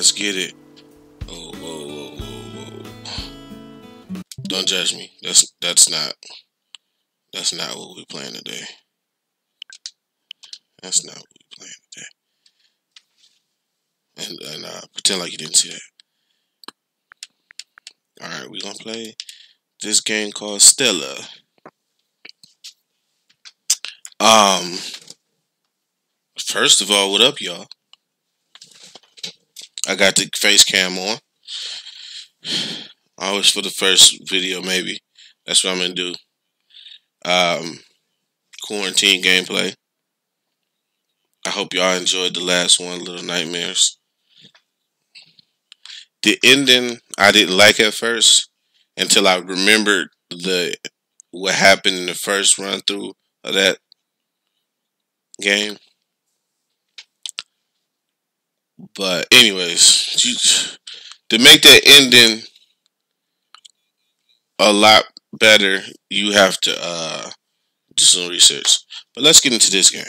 Let's get it. Oh, whoa, whoa, whoa, whoa. Don't judge me. That's that's not that's not what we're playing today. That's not what we're playing today. And and uh, pretend like you didn't see that. Alright, we're gonna play this game called Stela. Um first of all, what up y'all? I got the face cam on. Always for the first video, maybe. That's what I'm gonna do. Um, quarantine gameplay. I hope y'all enjoyed the last one, Little Nightmares. The ending I didn't like at first until I remembered the what happened in the first run through of that game. But anyways, to make that ending a lot better, you have to uh, do some research. But let's get into this game.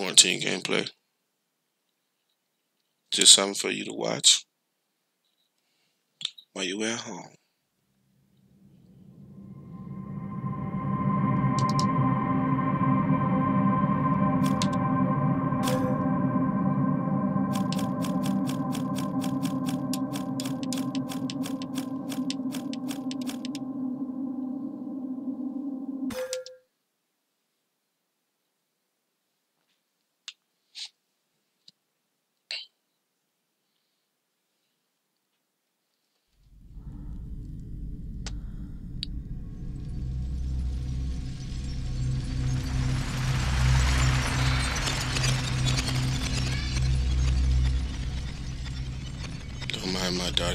Quarantine gameplay. Just something for you to watch while you're at home.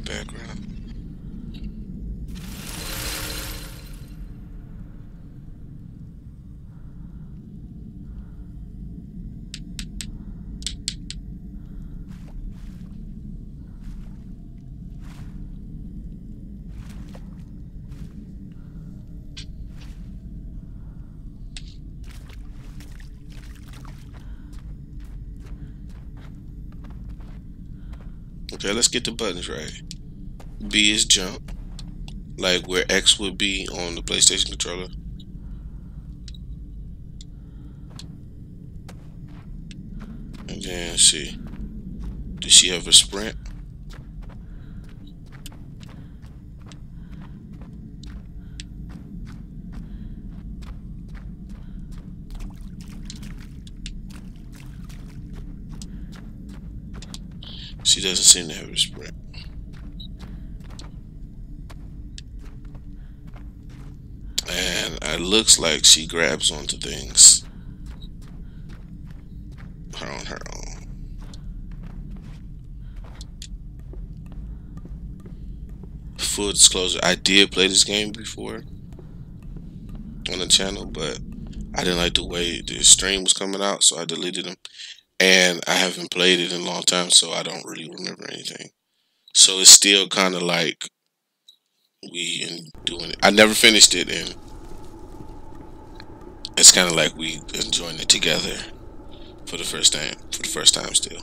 Background. Okay, let's get the buttons right. B is jump, like where X would be on the PlayStation controller. And then see, does she have a sprint? She doesn't seem to have a sprint. And it looks like she grabs onto things. On her own. Full disclosure, I did play this game before on the channel, but I didn't like the way the stream was coming out, so I deleted them and I haven't played it in a long time, so I don't really remember anything. So it's still kind of like we in doing it. I never finished it, and it's kind of like we enjoying it together for the first time. For the first time, still.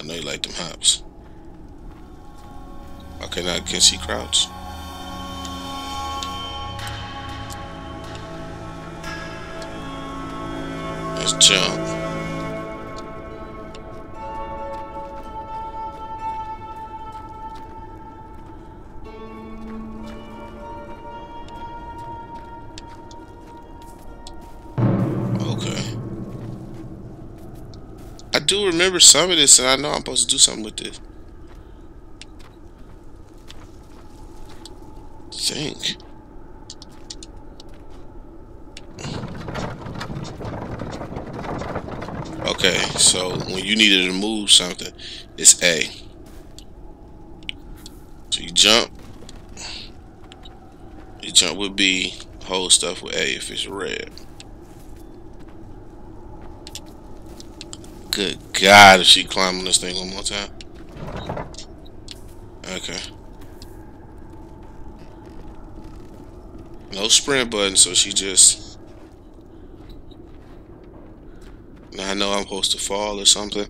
I know you like them hops. Okay, now can see crouch. Let's jump. Okay. I do remember some of this, and I know I'm supposed to do something with this. Think. Okay, so when you need to remove something, it's A. So you jump. You jump with B, hold stuff with A if it's red. Good God, if she climbing this thing one more time. Okay. No sprint button, so she just... I know I'm supposed to fall or something.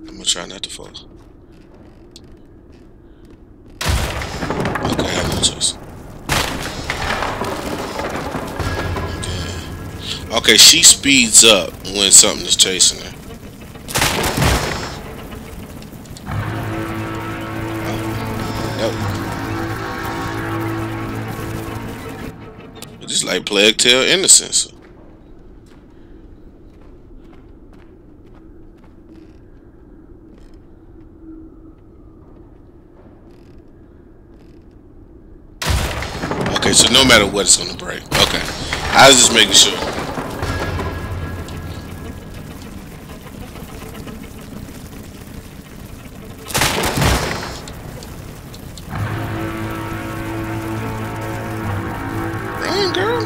I'm gonna try not to fall. Okay, I have no choice. Okay. she speeds up when something is chasing her. Oh, Just like Plague Tale Innocence. Okay, so no matter what, it's gonna break. Okay. I was just making sure. Run, girl.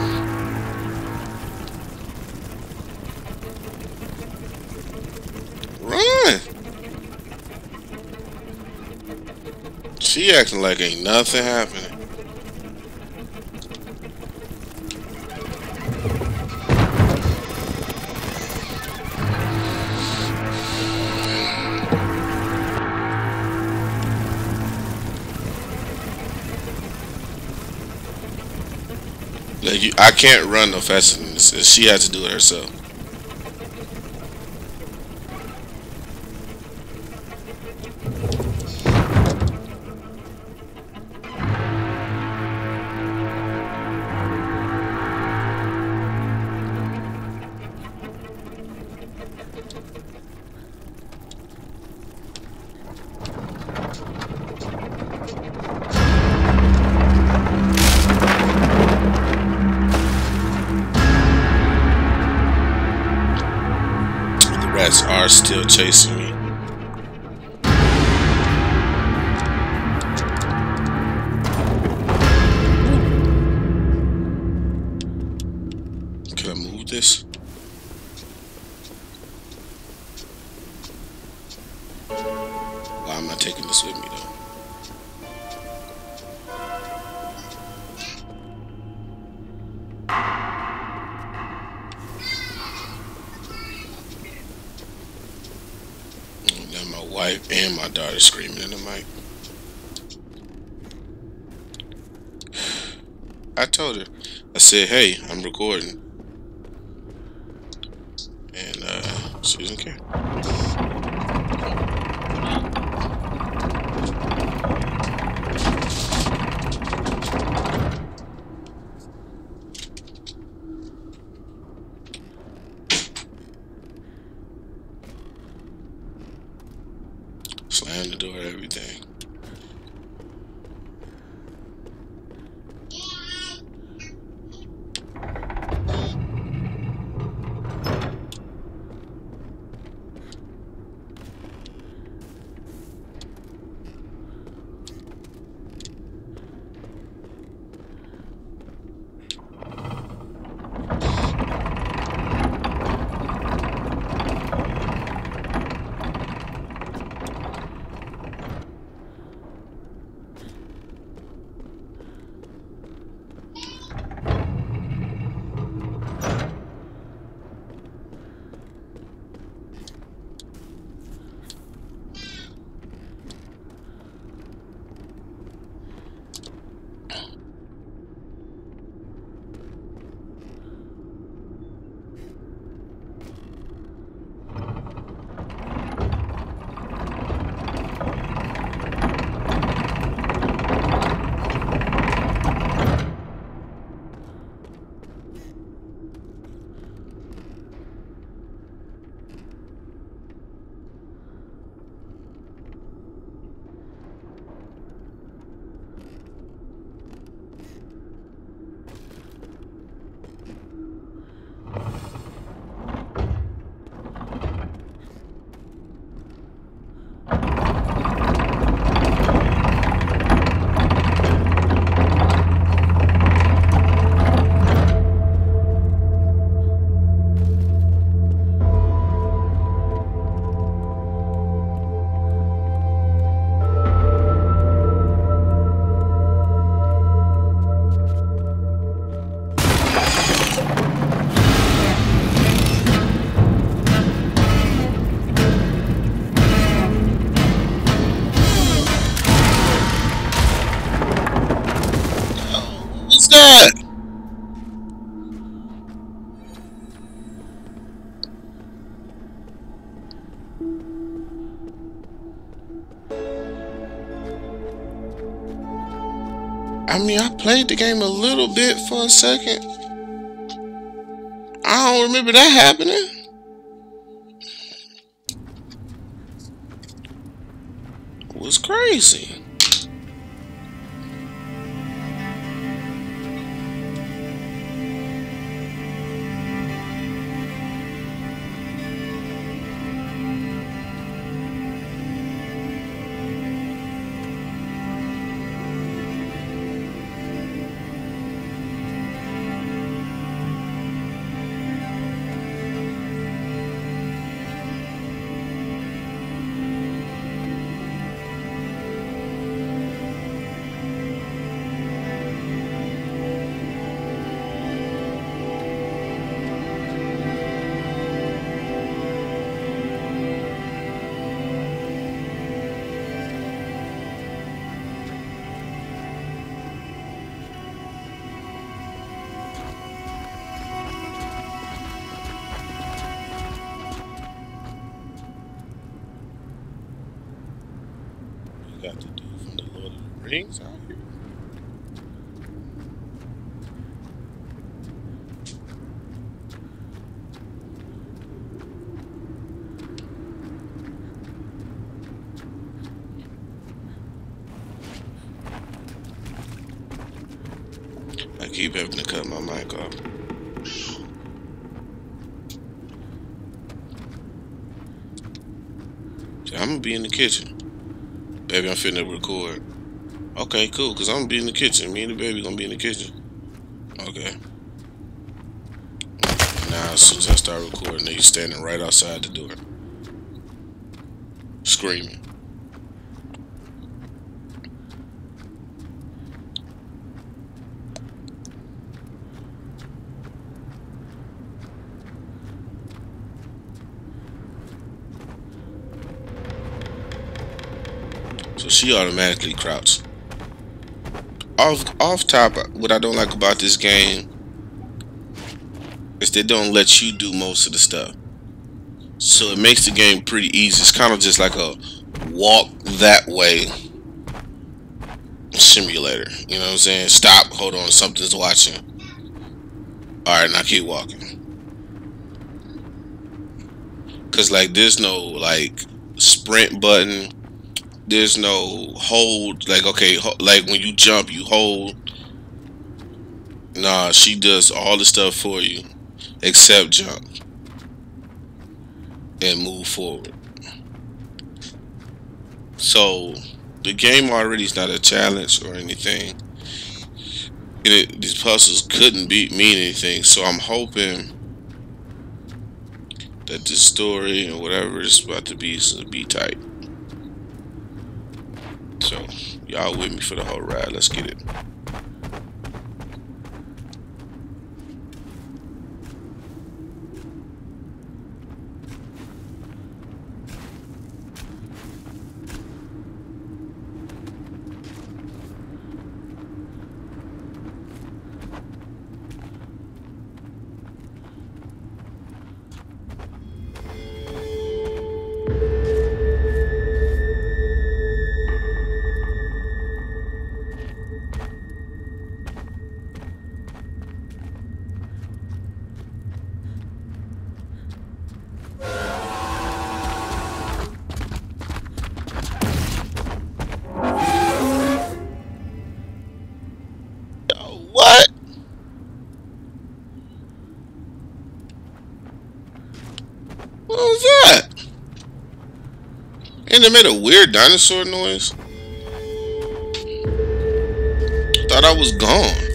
Run. She acting like ain't nothing happening. You, I can't run no faster than this. She had to do it herself. Said, hey, I'm recording. And uh, she doesn't care. Played the game a little bit for a second. I don't remember that happening. It was crazy. Rings out here. I keep having to cut my mic off. I'm gonna be in the kitchen. Baby, I'm finna record. Okay, cool, cause I'm gonna be in the kitchen. Me and the baby gonna be in the kitchen. Okay. Now, as soon as I start recording, they standing right outside the door. Screaming. So she automatically crouched. Off off top, what I don't like about this game is they don't let you do most of the stuff. So it makes the game pretty easy. It's kind of just like a walk that way simulator. You know what I'm saying? Stop, hold on, something's watching. Alright, now keep walking. Cause like there's no like sprint button there's no hold like okay like when you jump you hold. Nah she does all the stuff for you except jump and move forward. So the game already is not a challenge or anything. It, these puzzles couldn't be mean anything. So I'm hoping that the story and whatever is about to be is going to be tight so, y'all with me for the whole ride. Let's get it. And they made a weird dinosaur noise. Thought I was gone.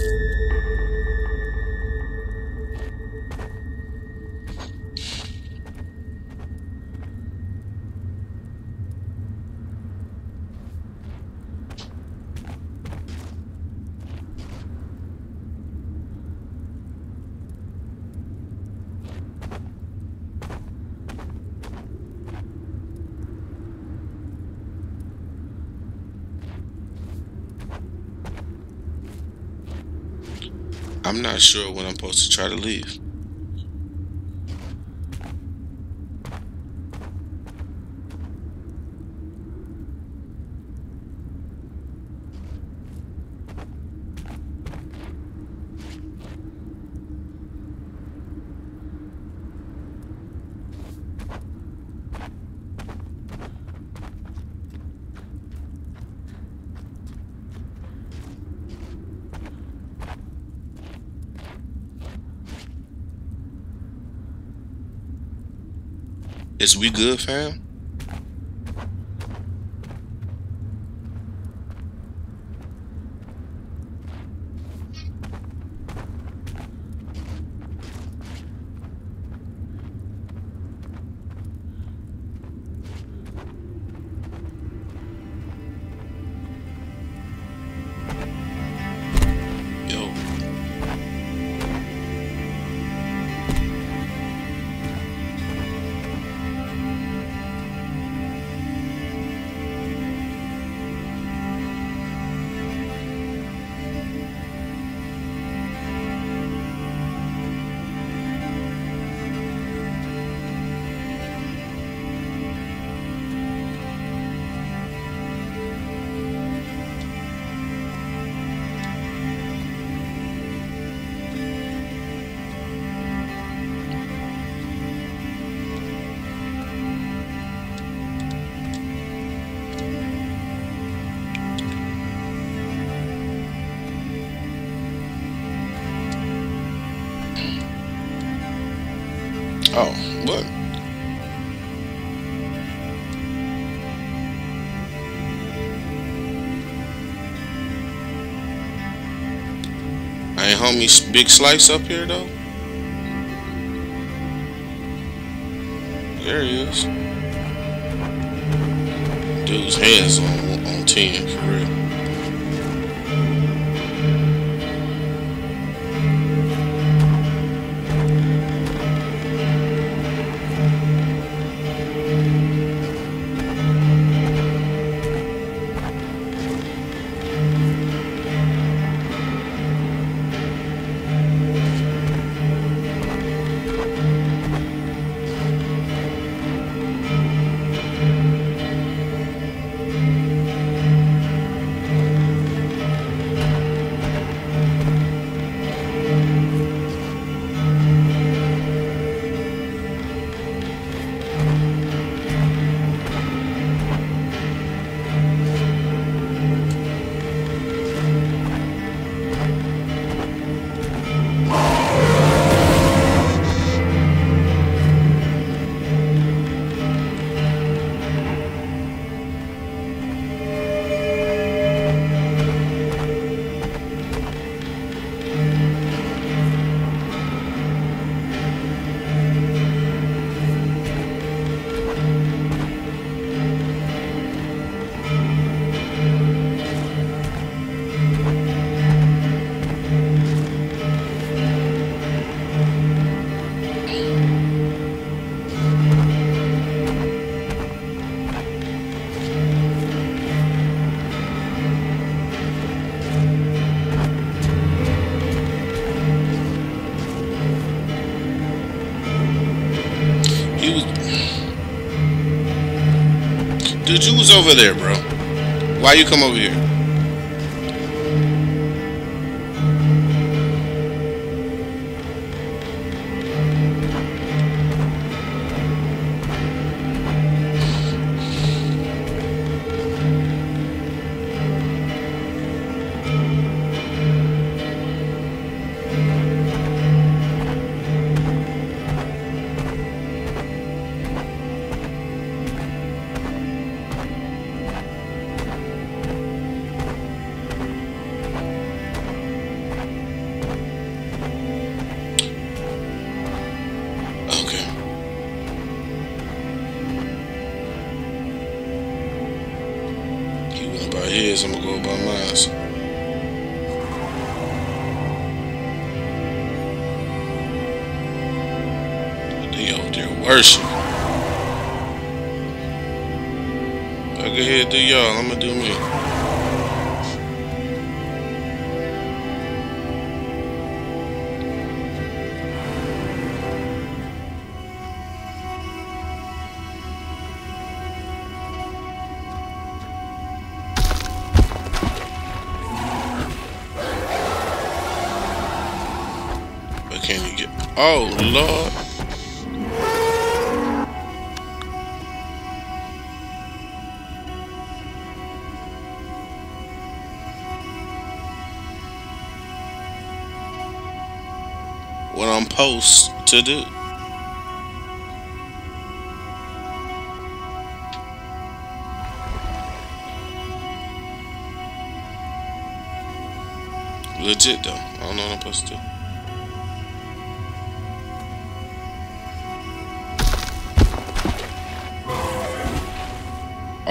I'm not sure when I'm supposed to try to leave. Is we good, fam? Homie Big Slice up here though? There he is. Dude's hands on on ten for real. Over there, bro. Why you come over here? About mine. They over there worship. Y'all go ahead, do y'all. I'm gonna do me. Oh, Lord. What I'm supposed to do. Legit though. I don't know what I'm supposed to do.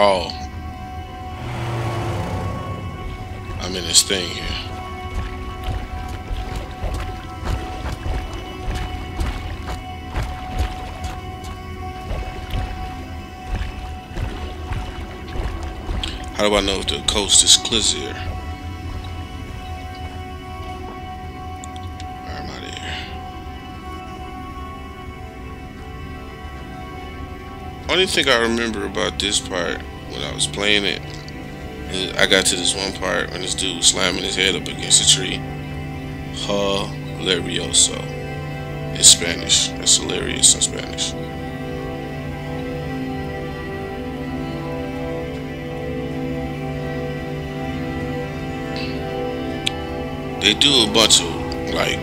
Oh. I'm in this thing here. How do I know if the coast is clear? Only thing I remember about this part when I was playing it, I got to this one part when this dude was slamming his head up against a tree. Hilarioso in Spanish. That's hilarious in Spanish. They do a bunch of like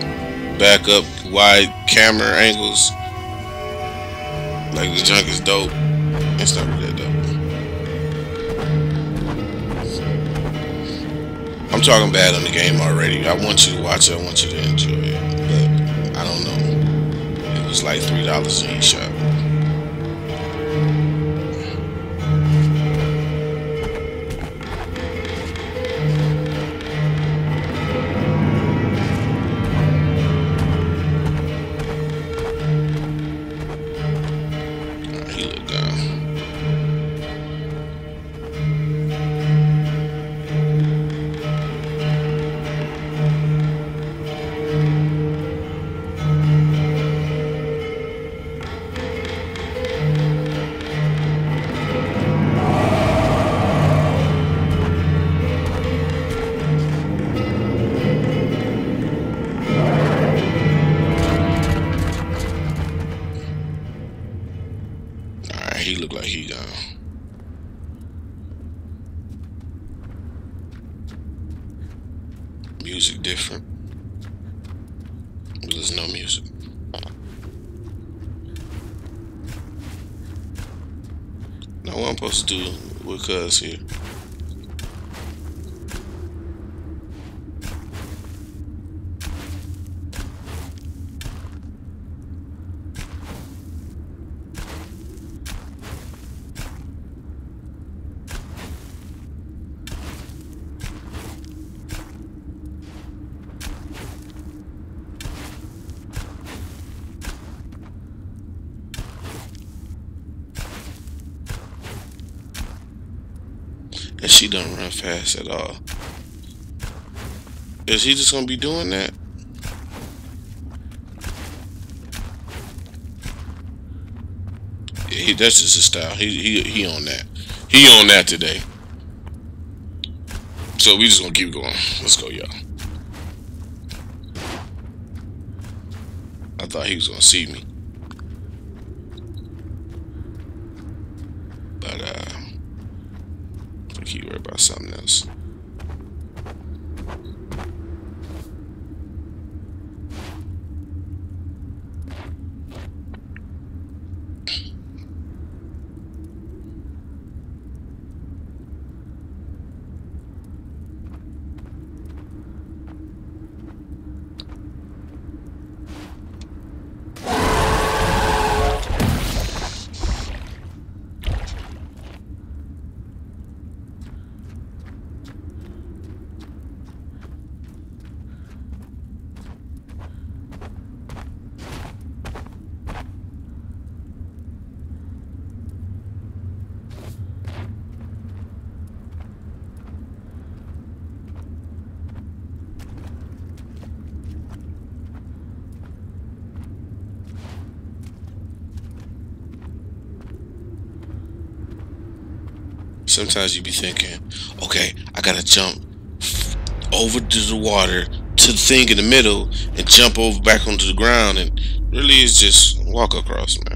backup wide camera angles. Like the junk is dope. It's not really that dope. I'm talking bad on the game already. I want you to watch it. I want you to enjoy it. But I don't know. It was like three dollars in eShop. He looked like he gone. Music different. There's no music. Now what I'm supposed to do with cuz here? And she run fast at all. Is he just gonna be doing that? Yeah, he, that's just his style. He, he he on that. He on that today. So we just gonna keep going. Let's go, y'all. I thought he was gonna see me. But uh I think he Sometimes you be thinking, okay, I gotta jump over to the water to the thing in the middle and jump over back onto the ground and really is just walk across, man.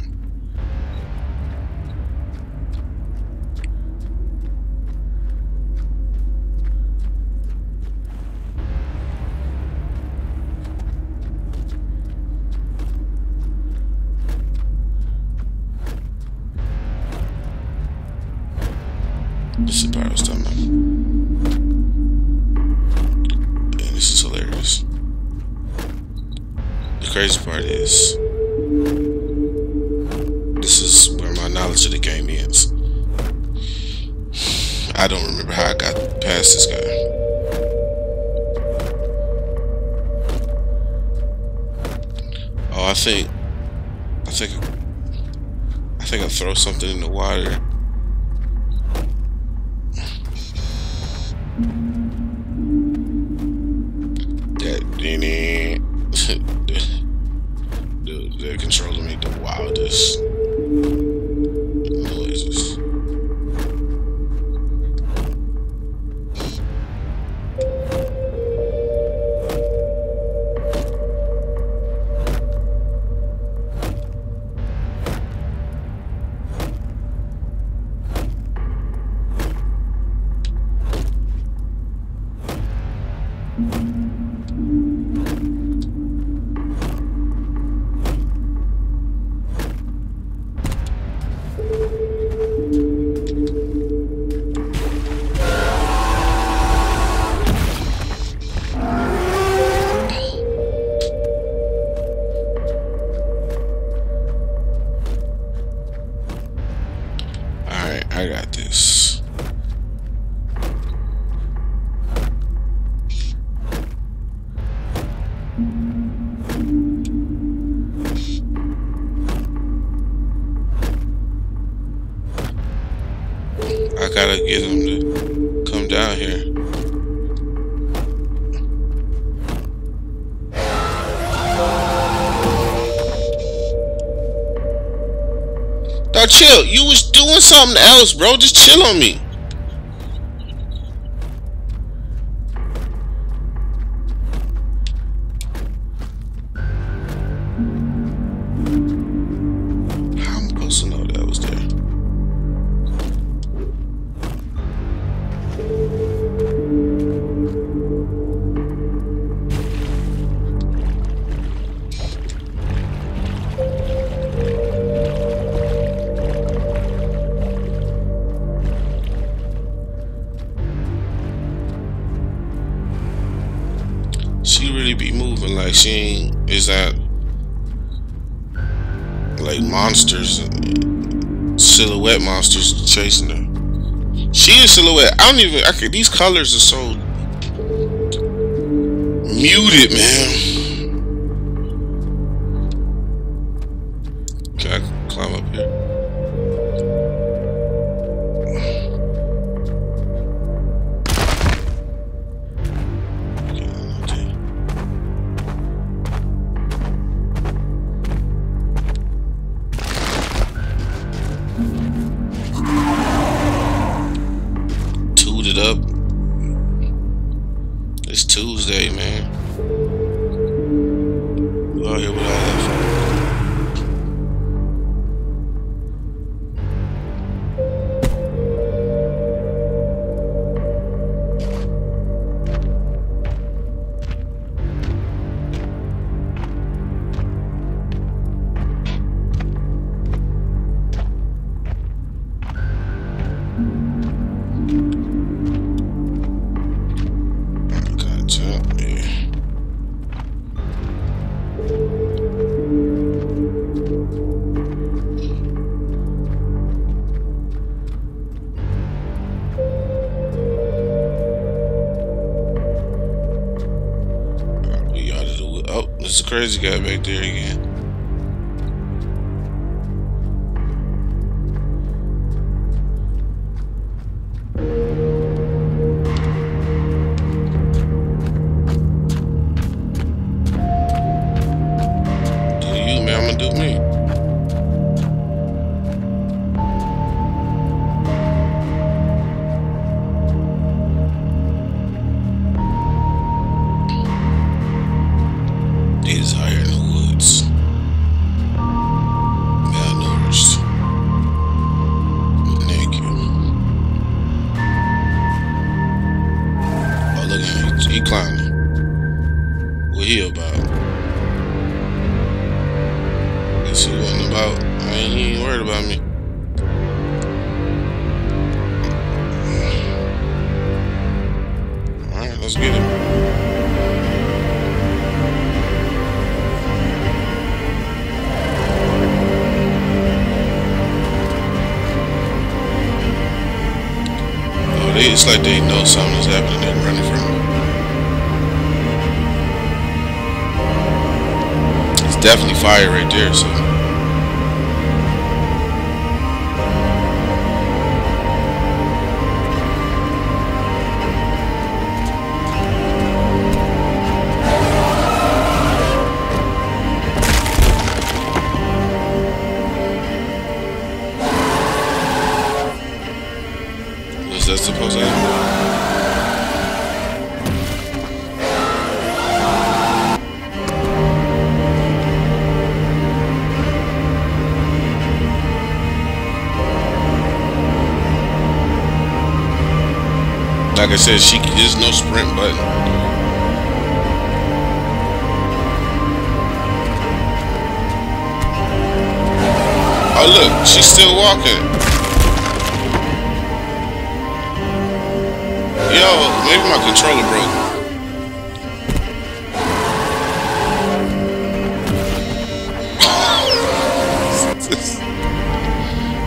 Chill. You was doing something else, bro. Just chill on me. Silhouette monsters chasing her. She is silhouette. I don't even. I can, these colors are so muted, man. Crazy guy back there again. Like I said, she there's no sprint button. Oh look, she's still walking. Yo, maybe my controller broke.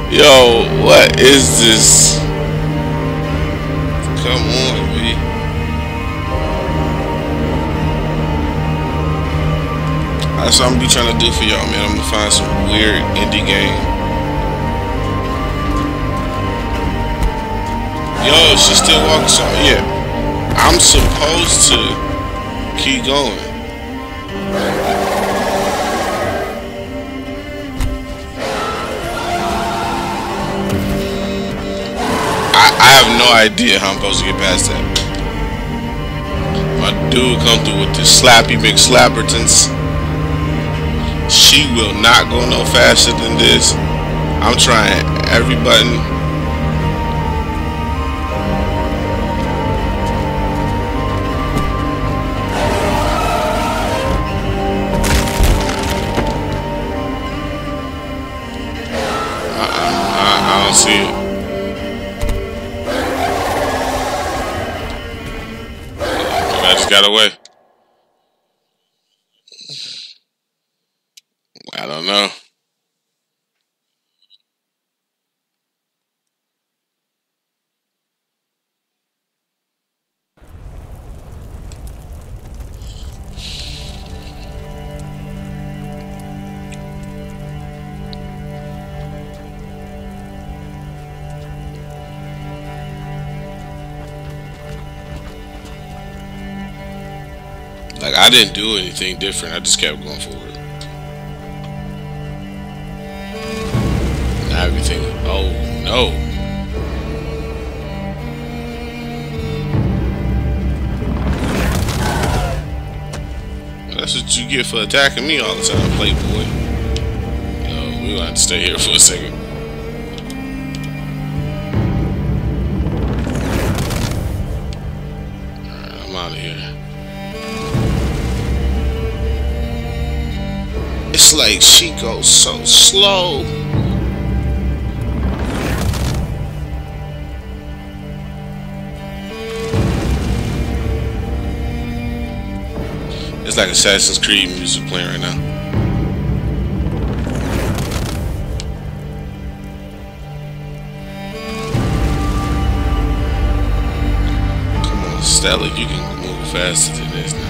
Yo, what is this? Come on. That's what I'm be trying to do for y'all, man. I'm gonna find some weird indie game. Yo, she's still walking so yeah. I'm supposed to keep going. I, have no idea how I'm supposed to get past that. My dude come through with the slappy McSlappertons. She will not go no faster than this. I'm trying every button. Didn't do anything different. I just kept going forward. Now everything. Oh no. That's what you get for attacking me all the time, Playboy. Yo, we gonna have to stay here for a second. It's like she goes so slow. It's like Assassin's Creed music playing right now. Come on, Stela, you can move faster than this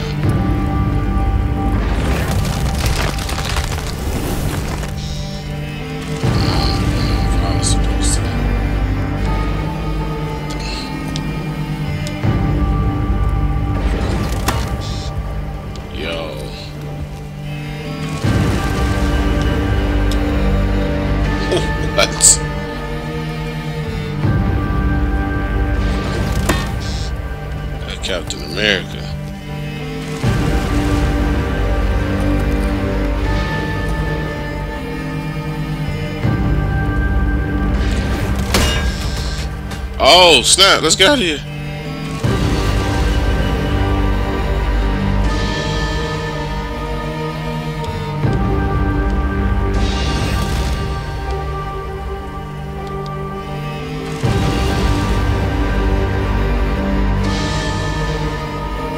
snap. Let's get out of here.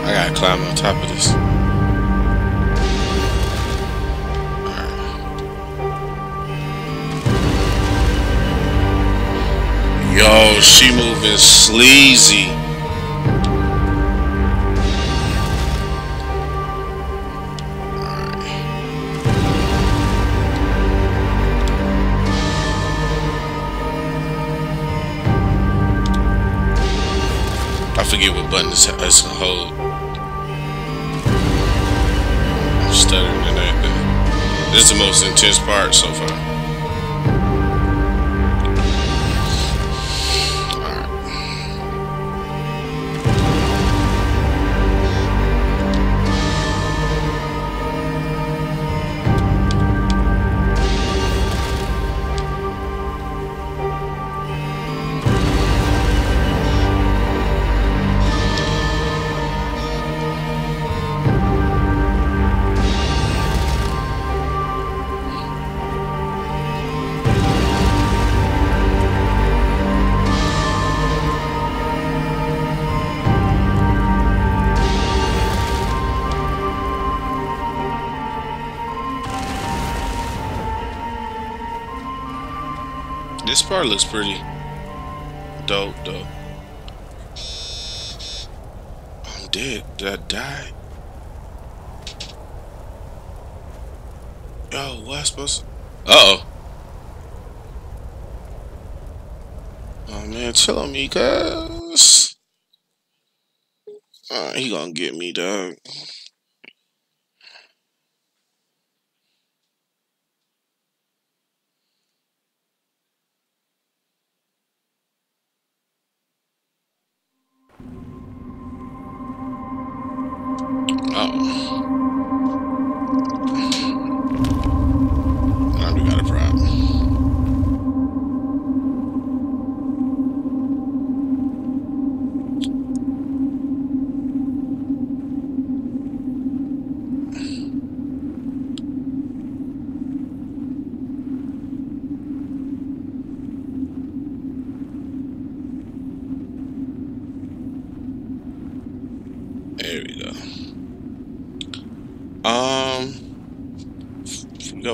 I gotta climb on top of this. Yo, she moving sleazy. I forget what button is, is to hold. I'm stuttering and everything. This is the most intense part so far. This part looks pretty dope, though. I'm dead. Did I die? Yo, what I supposed to... Uh-oh. Oh, man, chill on me, cuz. Uh, he gonna get me, dog. 嗯。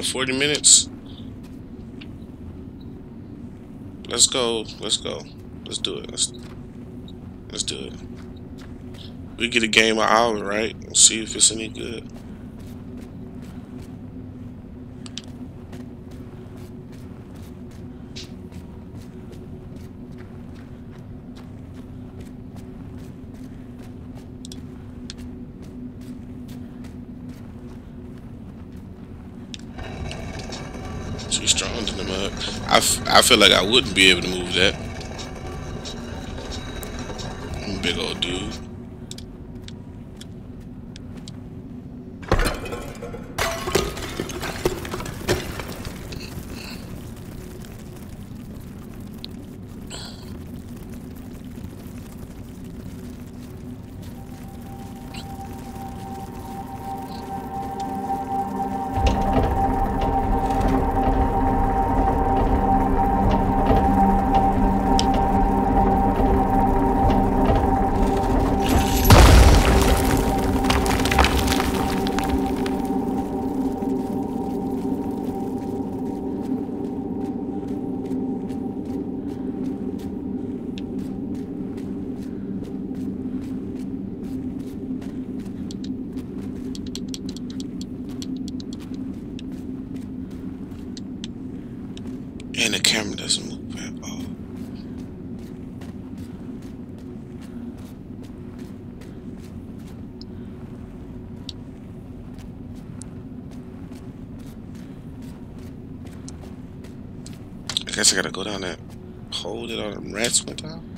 We 40 minutes. Let's go. Let's go. Let's do it. Let's let's do it. We get a game an hour, right? Let's see if it's any good. Too strong in the mud. I, feel like I wouldn't be able to move that. Big old dude. And the camera doesn't move at all. I guess I gotta go down that hole that all the rats went down.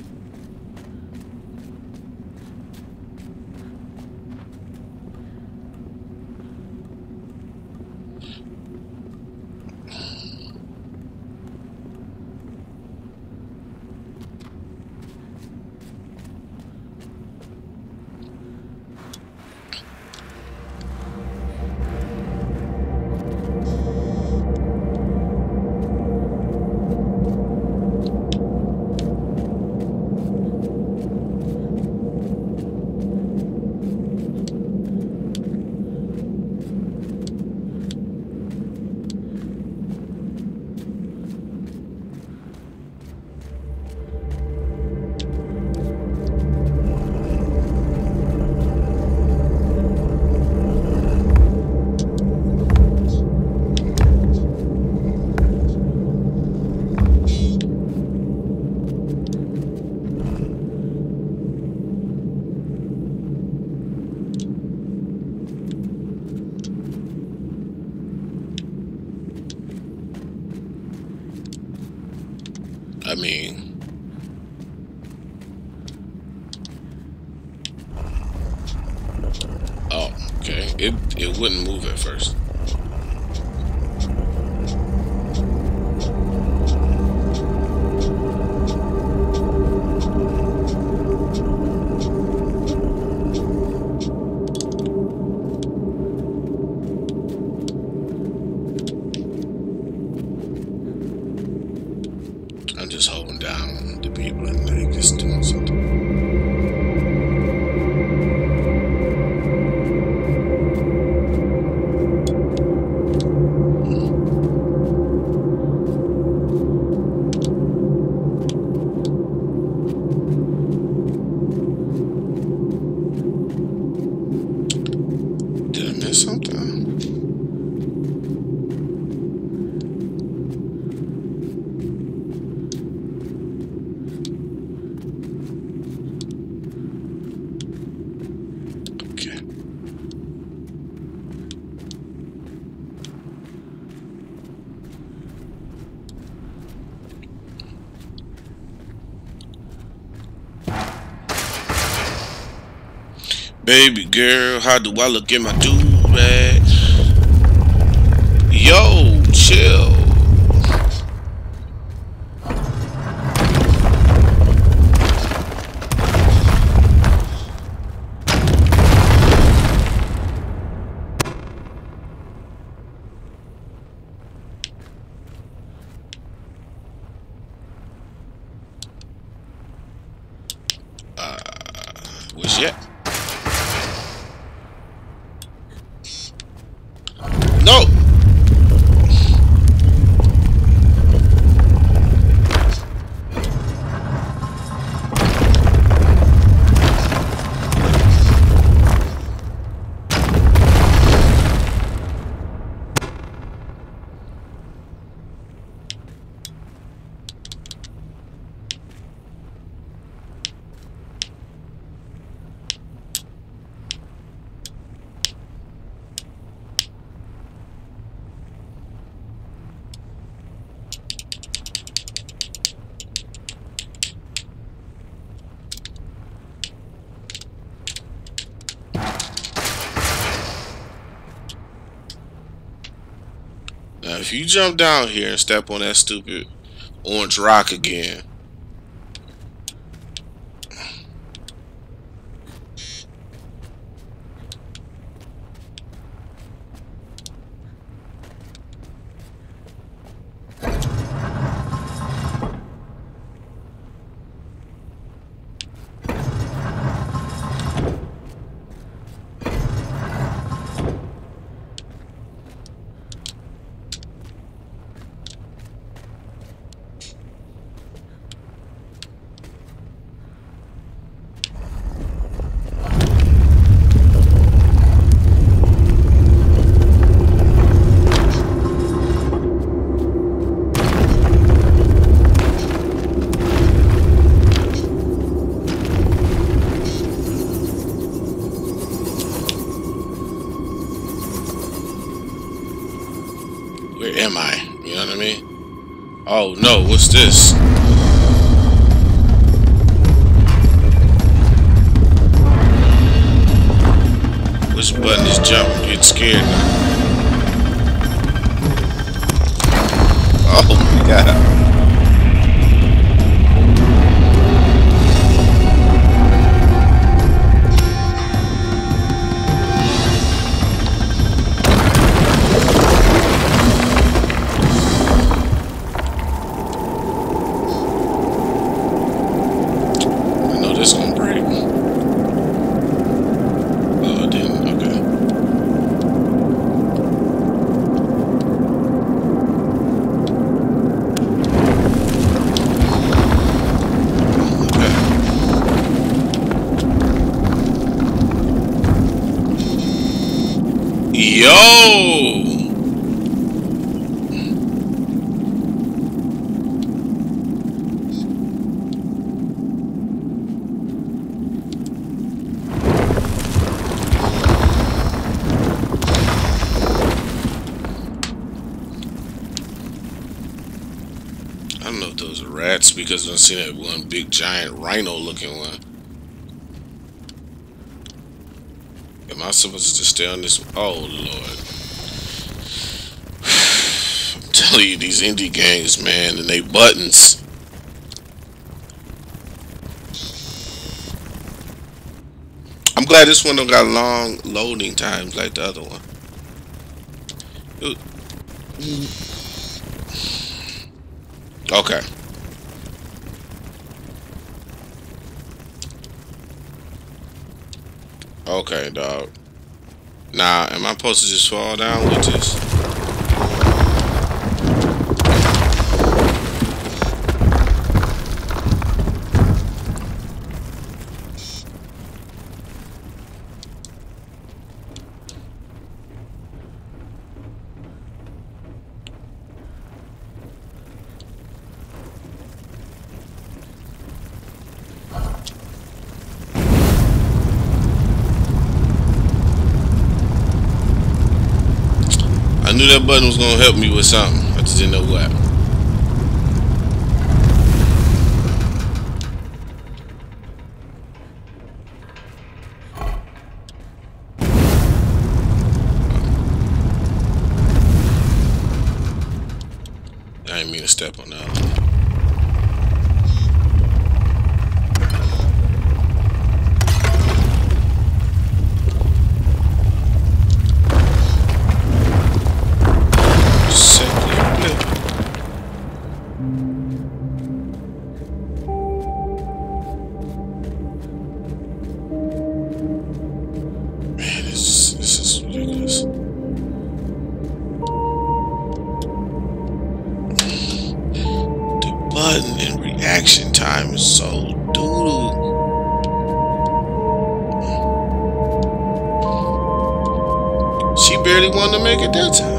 Oh, okay. It it wouldn't move at first. Girl, how do I look in my do rag? Yo, chill. Uh? No. Now, if you jump down here and step on that stupid orange rock again, this? Which button is jump? Get scared. Oh my god. Supposed to stay on this? Oh lord. I'm telling you, these indie games, man, and they buttons. I'm glad this one don't got long loading times like the other one. Okay. Okay, dog. Now, am I supposed to just fall down with this? I knew that button was gonna help me with something. I just didn't know what. So doodle. She barely wanted to make it that time.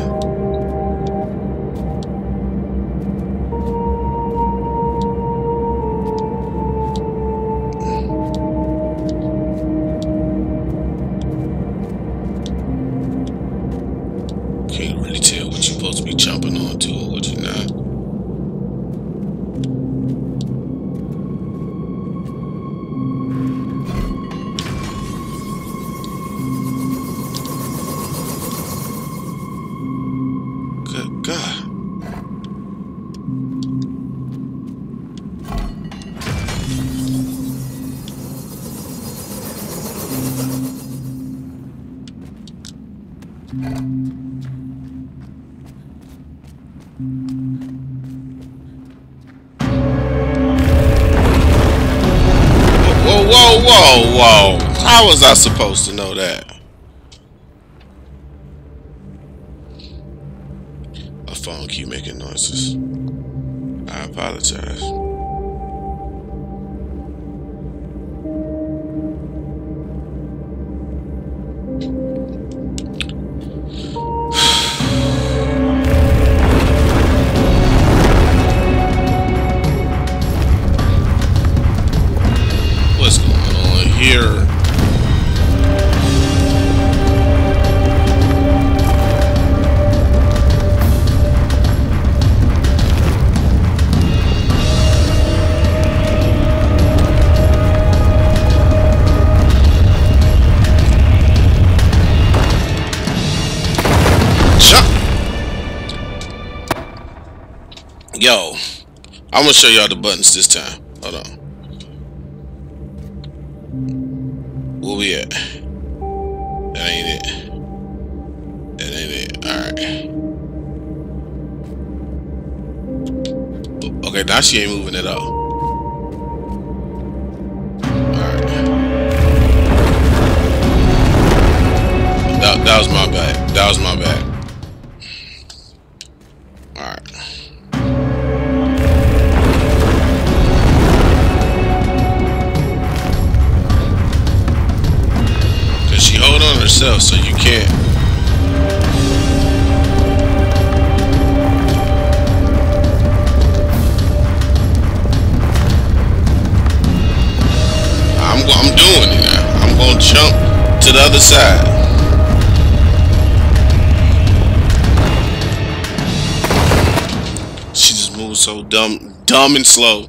Was I supposed to know that? My phone keep making noises. I apologize. Yo, I'm gonna show y'all the buttons this time. Hold on. Where we at? That ain't it. That ain't it. Alright. Okay, now she ain't moving dumb and slow.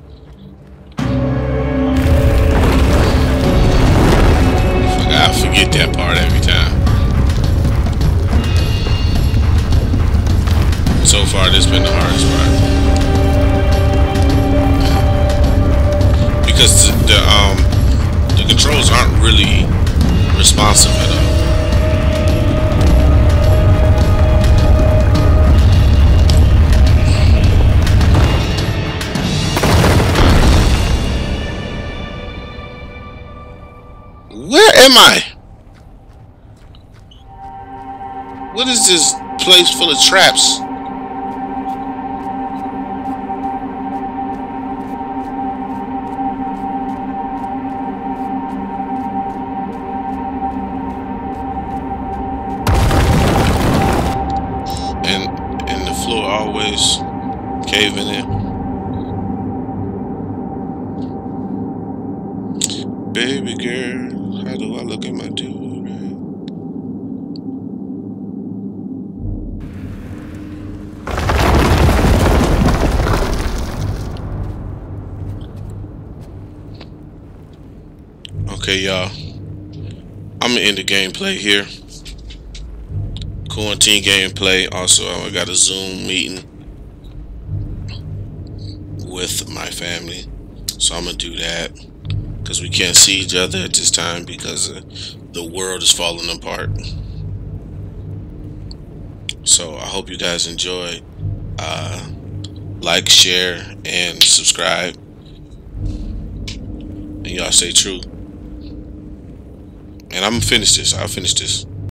I forget that part every time. So far, this has been the hardest part. Because the, the um the controls aren't really responsive at all. Am I? What is this place full of traps? I'm gonna end the gameplay here. Quarantine gameplay. Also, I got a Zoom meeting with my family, so I'm gonna do that because we can't see each other at this time because the world is falling apart. So I hope you guys enjoy. Uh, like, share, and subscribe. And y'all stay true. And I'm gonna finish this. I'll finish this.